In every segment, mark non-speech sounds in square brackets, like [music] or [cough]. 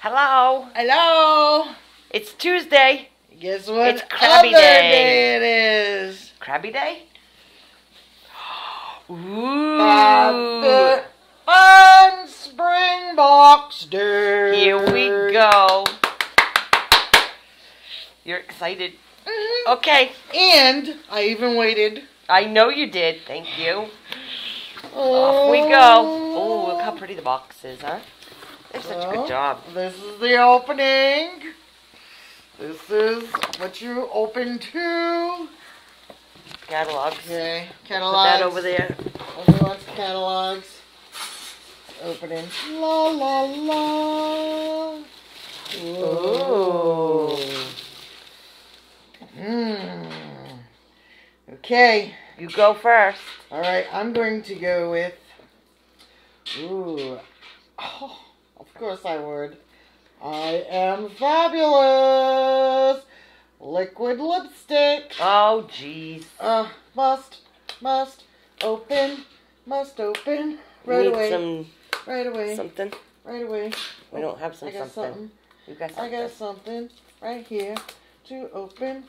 Hello. Hello. It's Tuesday. Guess what? It's Krabby Day. day it is. Krabby Day? [gasps] Ooh. Fun Spring Box Day. Here we go. You're excited. Mhm. Okay. And I even waited. I know you did. Thank you. Off we go. Oh, look how pretty the box is, huh? They're such a good job. This is the opening. This is what you open to. Catalogs. Okay, catalogs. Put that over there. Everyone's catalogs. Opening. La la la. Ooh. Hmm. Okay. You go first. All right. I'm going to go with. Ooh. Oh, of course I would. I am fabulous. Liquid lipstick. Oh, jeez. Uh, must, must open, must open. Right Need away. some right away. something. Right away. We don't have some I got something. something. You got I got something right here to open.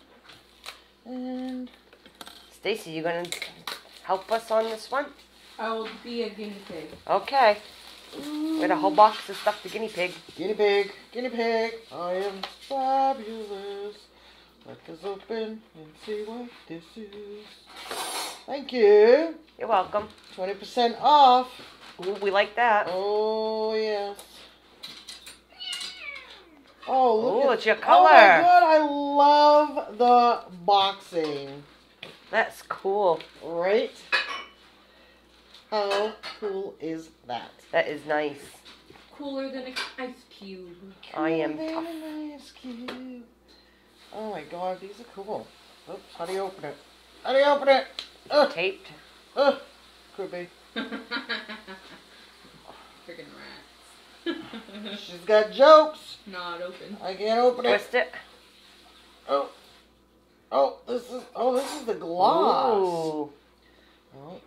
And Stacy, you gonna help us on this one? I will be a guinea pig. Okay. We got a whole box of stuff to guinea pig. guinea pig, guinea pig. I am fabulous. Let us open and see what this is. Thank you. You're welcome. 20% off. Ooh, we like that. Oh, yes. Oh, look Ooh, at it's your Oh color. my god, I love the boxing. That's cool. Right? How cool is that? That is nice. Cooler than an ice cube. I am Very tough. nice, cute. Oh my god, these are cool. Oops, how do you open it? How do you open it? Ugh, Taped. ugh. Could be. [laughs] Freaking rats. [laughs] She's got jokes. Not open. I can't open it. Twist it. Oh. Oh, this is oh this is the gloss. Ooh. Oh,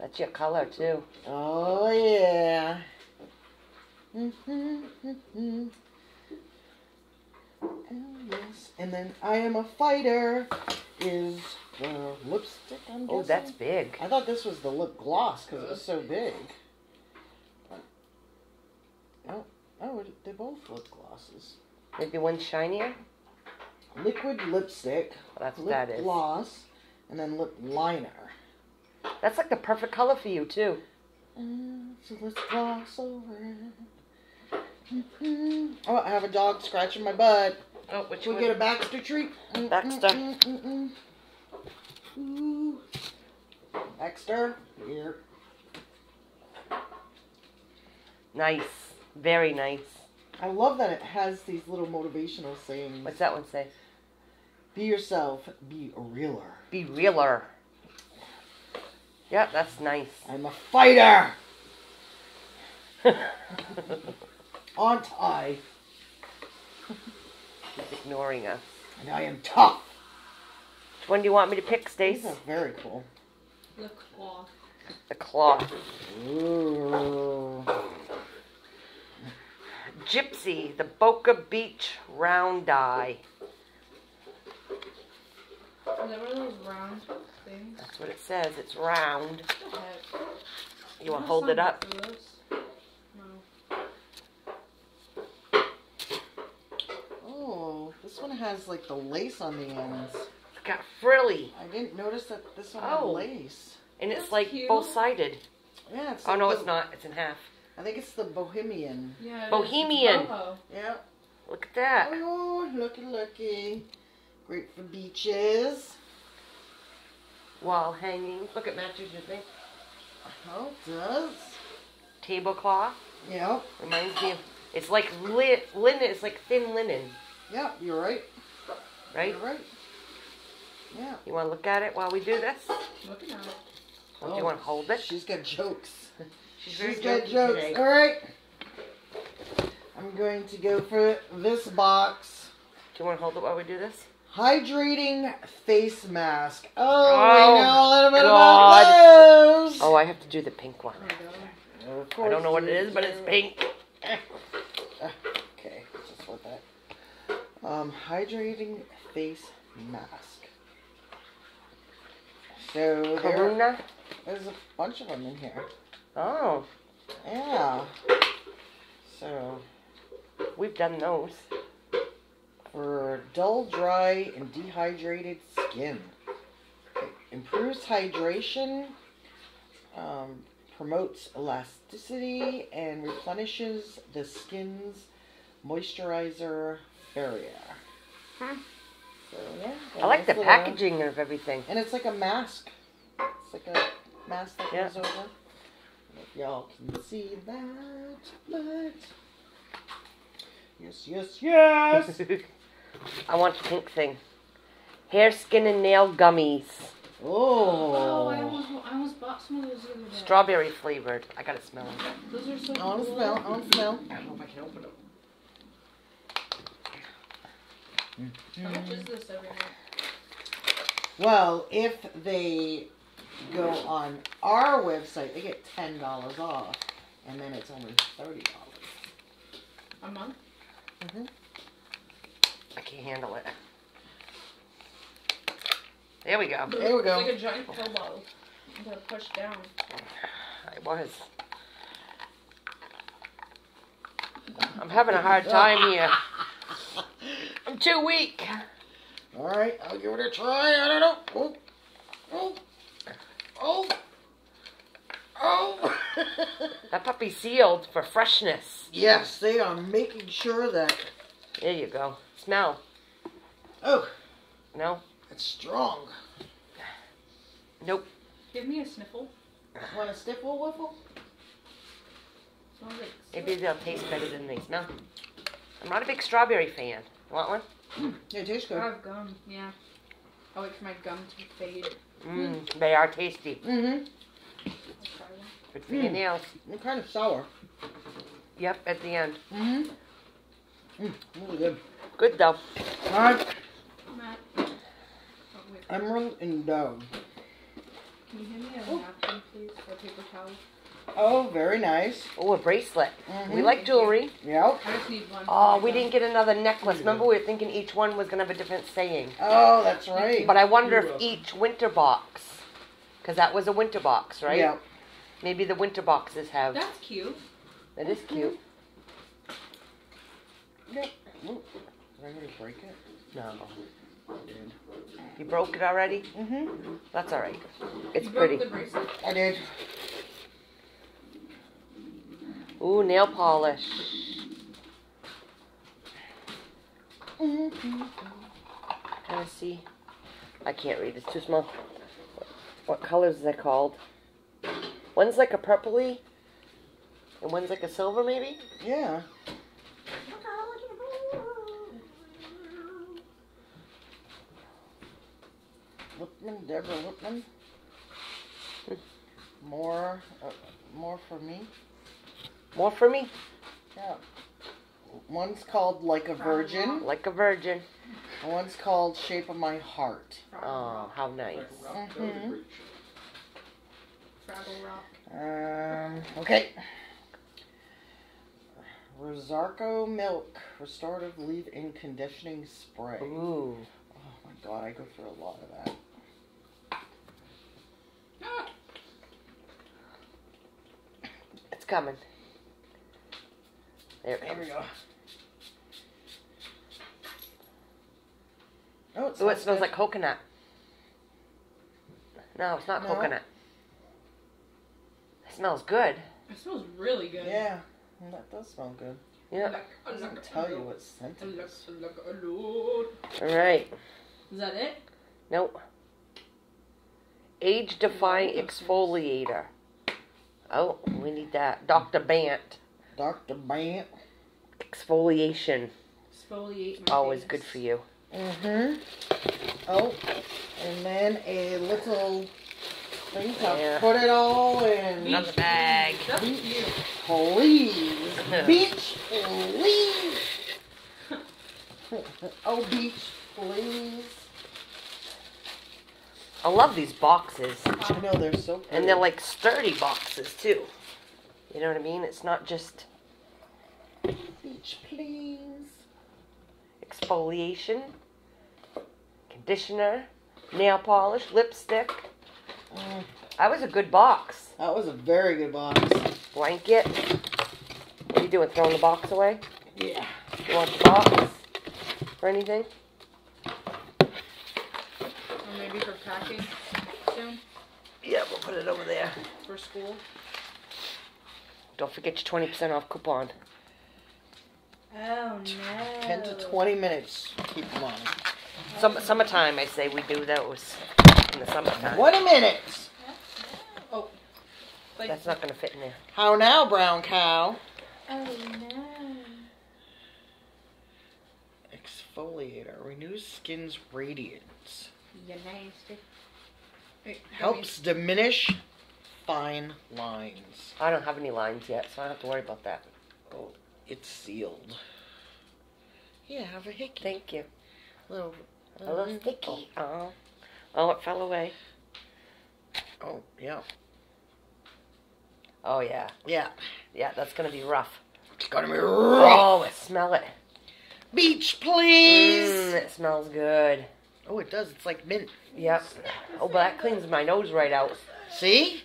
That's your color too. oh yeah. Mm-hmm, mm-hmm. Oh, yes. And then I am a fighter is the lipstick. I'm Oh, guessing. that's big. I thought this was the lip gloss because it was so big. But- Oh, oh, they're both lip glosses. Maybe one shinier. Liquid lipstick, That's what lip that is. gloss, and then lip liner. That's like the perfect color for you too. So let's gloss over. Mhm. Oh, I have a dog scratching my butt. Oh, which we get a Baxter treat? Baxter. Ooh. Baxter, here. Nice. Very nice. I love that it has these little motivational sayings. What's that one say? Be yourself, be a realer. Be realer. Yep, that's nice. I'm a fighter! [laughs] Aren't I? He's ignoring us. And I am tough. Which one do you want me to pick, Stace? These are very cool. The claw. The cloth. Ooh. Gypsy, the Boca Beach round eye. Is that one of those round things? That's what it says. It's round. That- You want to hold it up? No. Oh, this one has like the lace on the ends. It's got frilly. I didn't notice that this one Oh. had lace. And it's That's like cute. both sided. Yeah, it's Oh, like no, the- it's not. It's in half. I think it's the Bohemian. Yeah. it is. Bohemian. Boho. Yeah. Look at that. Oh, looky, looky. Great for beaches. Wall hanging. Look at matches your thing. Oh, it does. Tablecloth. Yep. Reminds me of. It's like li- linen. It's like thin linen, Yeah, you're right. right? You're right. Yeah. You want to look at it while we do this? Looking at it. Or do you want to oh, hold it? She's got jokes. [laughs] She's She's got jokes. today. All right. I'm going to go for this box. Do you want to hold it while we do this? Hydrating face mask. Oh, Oh, we know a little bit God. about those. Oh, I have to do the pink one. Oh my god. Of I don't know what it is, but it's pink. okay, just what that. Um, hydrating face mask. So there, Karuna? there's a bunch of them in here. Oh, Yeah. So we've done those. For dull, dry, and dehydrated skin. Okay, Improves hydration, um, promotes elasticity, and replenishes the skin's moisturizer barrier. Hmm. So yeah, I like the nice little- packaging of everything. And it's like a mask. It's like a mask that Yeah. goes over. If y'all can see that, but yes, yes, yes. [laughs] I want the pink thing. Hair, skin, and nail gummies. Oh, oh I almost, I almost bought some of those the other day. Strawberry flavored. I gotta smell them. Those are so I want to cool. smell. I want to smell. I don't know if I can open them. How much is this every month? Well, if they go on our website, they get ten dollars off, and then it's only thirty dollars. A month? Mm-hmm. I can't handle it. There we go. There we go. It's like a giant pill bottle. You gotta push down. I was. I'm having a hard time here. [laughs] I'm too weak. All right, I'll give it a try. I don't know. Oh, oh, oh, oh. [laughs] That puppy's sealed for freshness. yes, they are making sure that. There you go. Smell. Oh, No? it's strong. Nope. Give me a sniffle. Want a sniffle wiffle? Smells like Maybe they'll taste better than they smell. I'm not a big strawberry fan. You want one? Yeah, it tastes I have gum, yeah. I'll wait for my gum to fade. Mmm, they are tasty. Mm-hmm. I'll try one. Good for your Mm. nails. They're kind of sour. Yep, at the end. Mm-hmm. Mm, really good. Good though. All right, Matt. Wait. Emerald and Dove. Can you hand me a napkin, please? Or paper towel? Oh, very nice. Oh, a bracelet. Mhm. We like jewelry. Yep. I just need one. Oh, we didn't get another necklace. Remember, we were thinking each one was gonna have a different saying. Oh, that's right. But I wonder You're if welcome. each winter box, because that was a winter box, right? Yep. Maybe the winter boxes have. That's cute. That is cute. Yep. Oop. Did I already break it? No. I did. You broke it already? Mm-hmm. That's all right. It's you broke pretty. the. I did. Ooh, nail polish. Mm-hmm. Can I see? I can't read. It's too small. What colors is that called? One's like a purpley, and one's like a silver, maybe. Yeah. Lippmann, Deborah Lippmann. More, uh, more for me. More for me, Yeah. One's called Like a Virgin. like a virgin. and One's called Shape of My Heart. Oh, how nice. Like rock, that was a Mhm. great show. Fraggle Rock. Um, okay. Rosarco Milk Restorative Leave-In Conditioning Spray. Ooh. Oh my god, I go through a lot of that. It's coming. There it There we go. Oh, it Ooh, it smells smells good. like coconut. No, it's not No. coconut. It smells good. It smells really good. Yeah, that does smell good. Yeah. Like, It doesn't tell you what scent it Look, is. look, look. All right. Is that it? Nope. Age defying exfoliator. Oh, we need that. Dr. Brandt. Dr. Brandt. Exfoliation. Exfoliate my Always face. good for you. Mm-hmm. Oh, and then a little thing to Yeah. put it all in. Another bag. That's cute. Please. [laughs] Beach, please. [laughs] oh, beach, please. I love these boxes. I know they're so pretty. And they're like sturdy boxes too. You know what I mean? It's not just Beach, please. exfoliation, conditioner, nail polish, lipstick. Mm, That was a good box. that was a very good box. Blanket. What are you doing? Throwing the box away? Yeah. You want the box or anything? Or maybe for packing soon Yeah, we'll put it over there. for school. Don't forget your twenty percent off coupon. Oh no. 10 to 20 minutes. Keep them on. Some oh. summertime, I say we do those in the summertime. 20 minutes. Like, That's not gonna fit in there. How now, brown cow? oh no. Exfoliator renews skin's radiance. You nasty. Wait, Helps diminish fine lines. I don't have any lines yet, so I don't have to worry about that. Oh, it's sealed. Yeah, have a hickey. Thank you. Little, A little mm-hmm. sticky. Oh, oh, it fell away. Oh, yeah. Oh yeah, Yeah. yeah, that's gonna be rough. It's gonna be rough. Oh, it smell it. Beach, please. Mm, it smells good. Oh, it does. It's like mint. Yep. Oh, but that cleans my nose right out. See?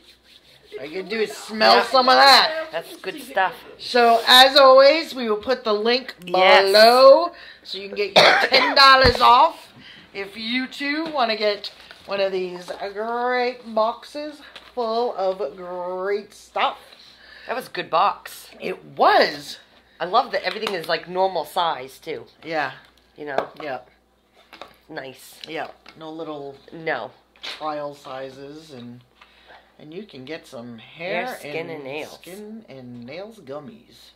All you can do is smell some of that. That's good stuff. So, as always, we will put the link Yes. below so you can get your $10 off if you too want to get one of these great boxes full of great stuff. That was a good box. It was. I love that everything is like normal size too. Yeah, You know, yeah, nice. yeah. No little No, trial sizes and and you can get some hair, skin, and nails. Skin and nails gummies.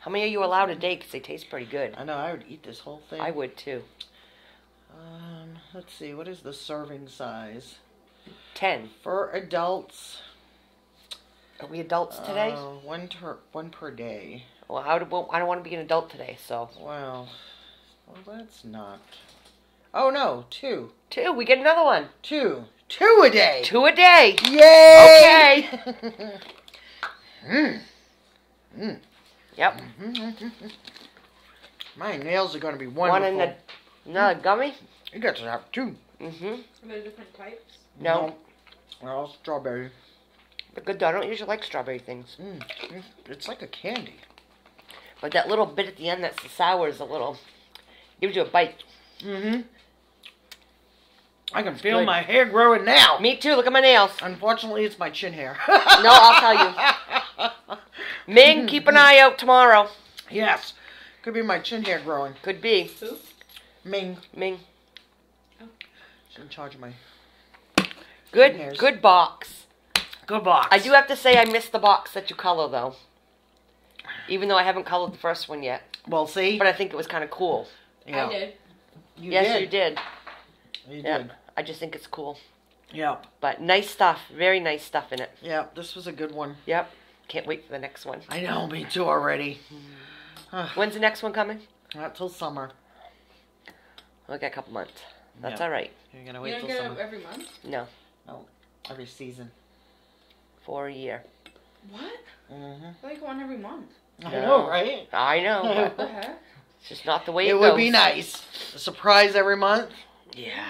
how many are you allowed a day? Because they taste pretty good. I know I would eat this whole thing. I would too. Um, let's see. What is the serving size Ten. for adults? Are we adults today? Uh, one per one per day. well, how do, well, I don't want to be an adult today, so Well, well, that's not. Oh no, two, two. We get another one. two, two a day. Two a day. Yay! Okay. [laughs] mm. Mm. Yep. [laughs] My nails are gonna be wonderful. One wonderful. in the another gummy. You got to have two. Mm-hmm. Are there different types? No, They're all strawberry. they're good though. I don't usually like strawberry things, Mm. mm, It's like a candy. but that little bit at the end that's the sour is a little gives you a bite. Mm-hmm. I can feel good. my hair growing now. Me too. Look at my nails. Unfortunately, it's my chin hair. [laughs] No, I'll tell you. [laughs] Ming, keep an eye out tomorrow. Yes. Could be my chin hair growing. Could be. Who? Ming, Ming. She's in charge of my Good, Hairs. good box. good box. I do have to say I missed the box that you color though. Even though I haven't colored the first one yet, Well, see. but I think it was kind of cool. yeah. I did. You yes, did. you did. You Yeah. did. I just think it's cool. Yeah. But nice stuff. Very nice stuff in it. Yeah, This was a good one. Yep. Can't wait for the next one. I know. Me too. Already. When's the next one coming? Not till summer. We got a couple months. That's Yeah. all right. You're gonna wait don't till summer. it every month? No, Every season. for a year. What? Mm-hmm. Like one every month. I No. know, right? I know, [laughs] What the heck? It's just not the way it, It would be nice. A surprise every month. Yeah.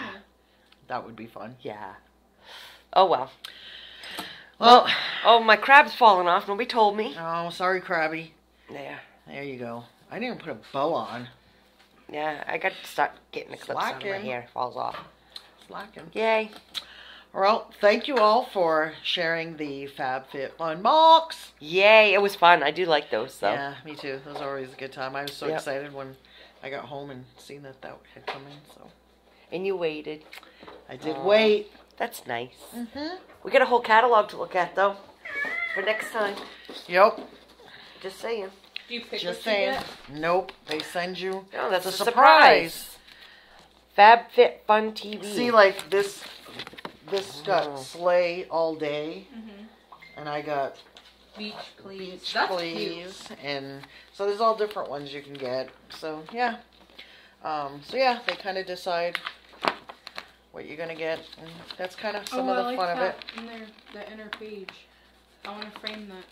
That would be fun. Yeah. Oh well. Well, Oh, my crab's falling off. Nobody told me. oh, sorry, crabby. There. There you go. I didn't even put a bow on. Yeah, I got to start getting the clips out of my hair. It falls off. Slacking. Yay. Well, thank you all for sharing the FabFitFun box. Yay. It was fun. I do like those, so. Yeah, me too. Those are always a good time. I was so Yep. excited when I got home and seen that that had come in. So And you waited. I did Aw. wait. That's nice. Mm-hmm. We got a whole catalog to look at, though, for next time. Yep. Just saying. Do you pick Just what you saying. get? Nope. They send you. No, that's a a surprise. Fab Fit Fun TV. See, like this. This got Oh. sleigh all day, Mm-hmm. and I got Beach, please. beach That's please, and so there's all different ones you can get. So yeah, um, so yeah, they kind of decide what you're gonna get, and that's kind of cute. some oh, of the I like fun of that it. in there, the inner page. I want to frame that.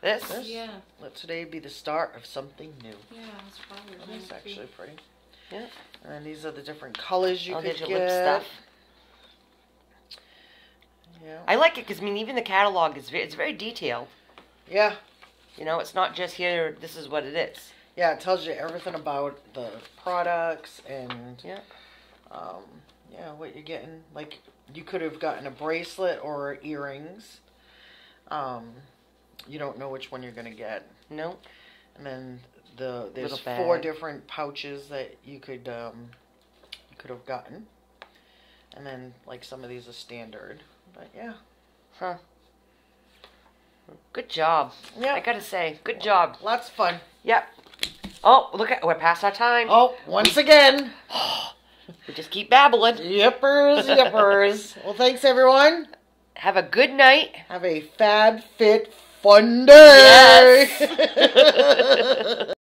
This? This? Yeah, Let today be the start of something new. yeah, that's probably That's actually pretty. Yeah. And then these are the different colors you I'll could get get. your lip stuff. Yeah. I like it because I mean, even the catalog is very, it's very detailed. Yeah. You know, it's not just here. This is what it is. Yeah, it tells you everything about the products and Yeah. um, yeah, what you're getting. Like you could have gotten a bracelet or earrings. Um, you don't know which one you're gonna get. No. And then the there's four different pouches that you could um, you could have gotten. And then like some of these are standard. But yeah. Huh. Good job. Yeah. I gotta say, good job. Lots of fun. Yep. Oh, look at we're past our time. Oh, once again. [gasps] We just keep babbling. Yippers, yippers. [laughs] well, thanks everyone. Have a good night. Have a fab, fit, fun day. Yes. [laughs]